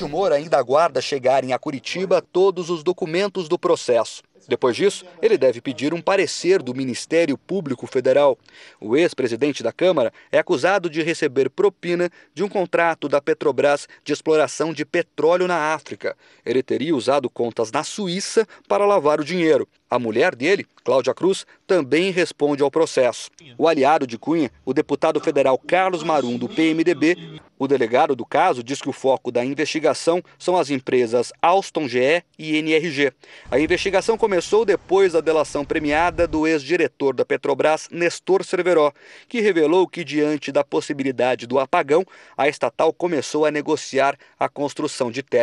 O Moro ainda aguarda chegarem a Curitiba todos os documentos do processo. Depois disso, ele deve pedir um parecer do Ministério Público Federal. O ex-presidente da Câmara é acusado de receber propina de um contrato da Petrobras de exploração de petróleo na África. Ele teria usado contas na Suíça para lavar o dinheiro. A mulher dele, Cláudia Cruz, também responde ao processo. O aliado de Cunha, o deputado federal Carlos Marum, do PMDB, o delegado do caso diz que o foco da investigação são as empresas Alstom GE e NRG. A investigação começou depois da delação premiada do ex-diretor da Petrobras, Nestor Cerveró, que revelou que, diante da possibilidade do apagão, a estatal começou a negociar a construção de térmicas.